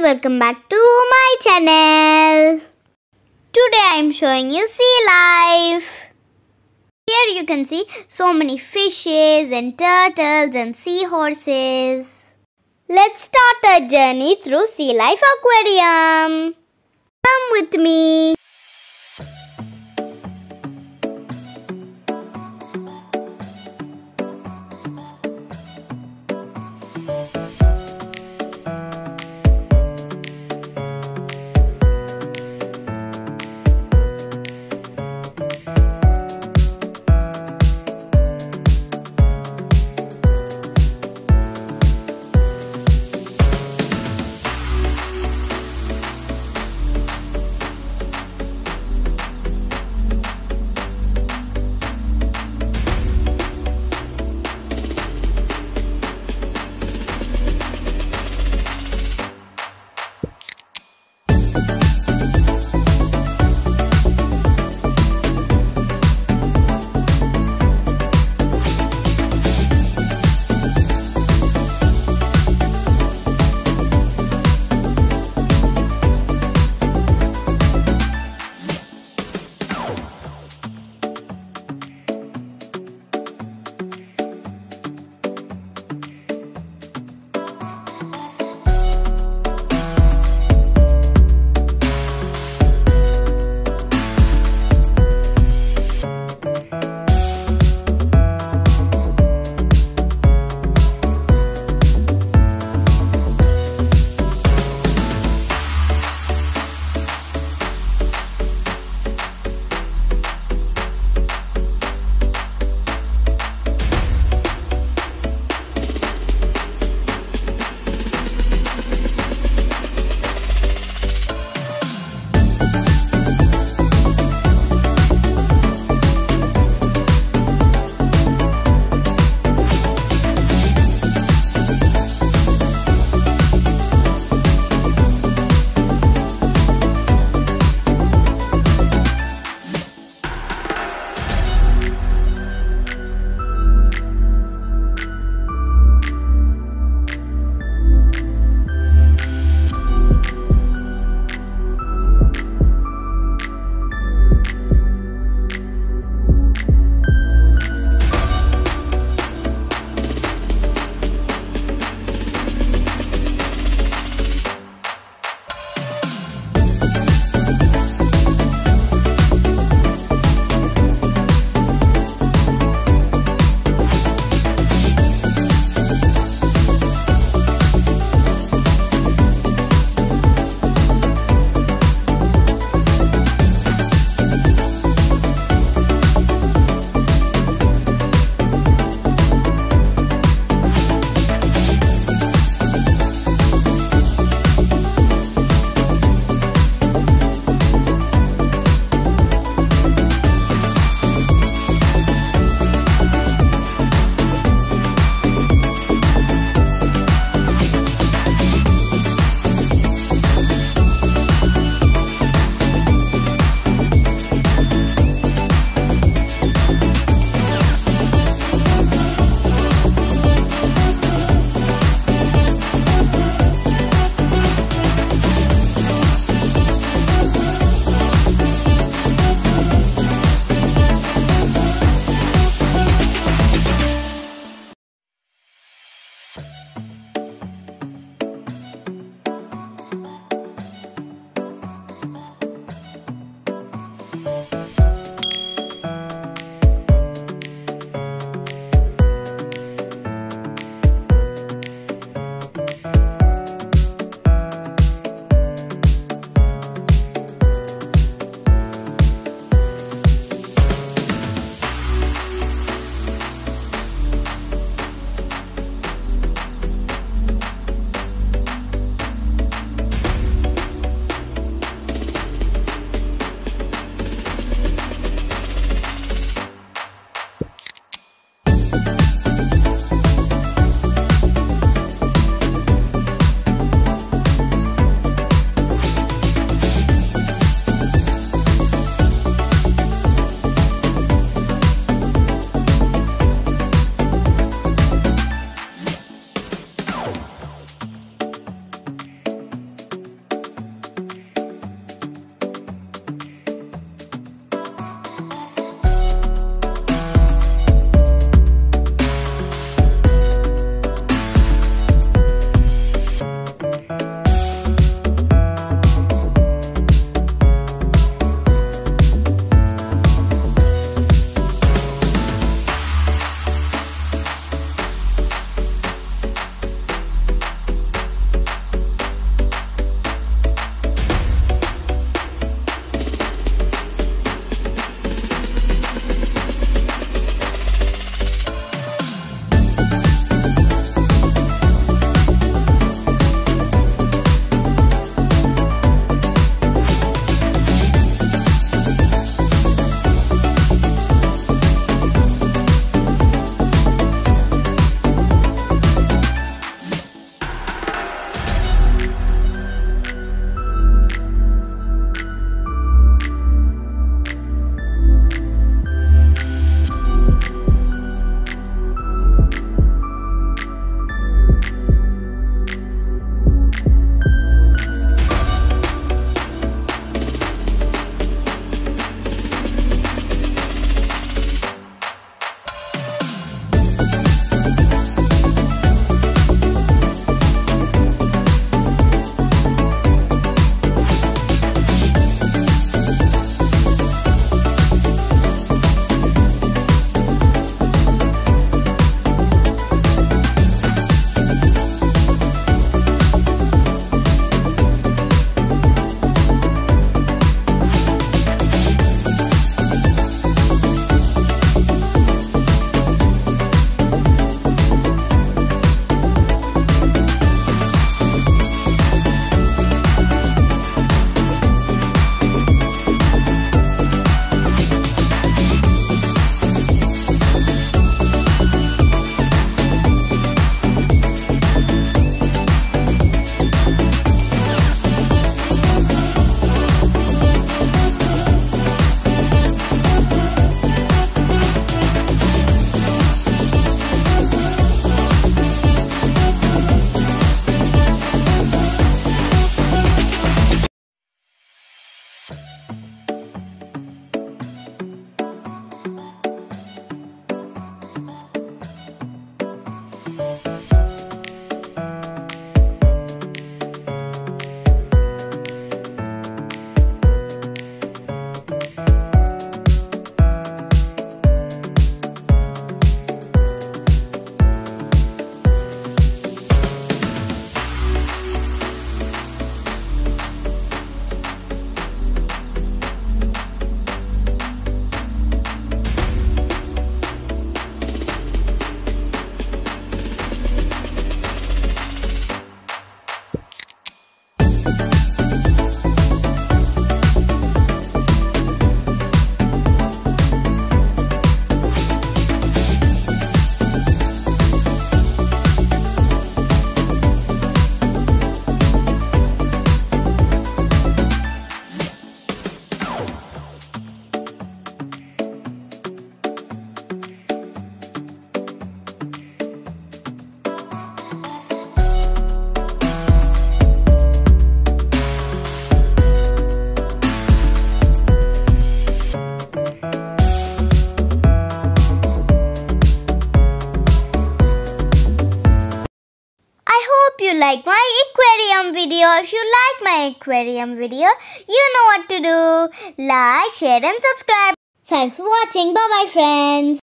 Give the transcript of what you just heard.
welcome back to my channel. Today I am showing you sea life. Here you can see so many fishes and turtles and seahorses. Let's start our journey through Sea Life Aquarium. Come with me. Like my aquarium video. If you like my aquarium video, you know what to do. Like, share and subscribe. Thanks for watching. Bye bye friends.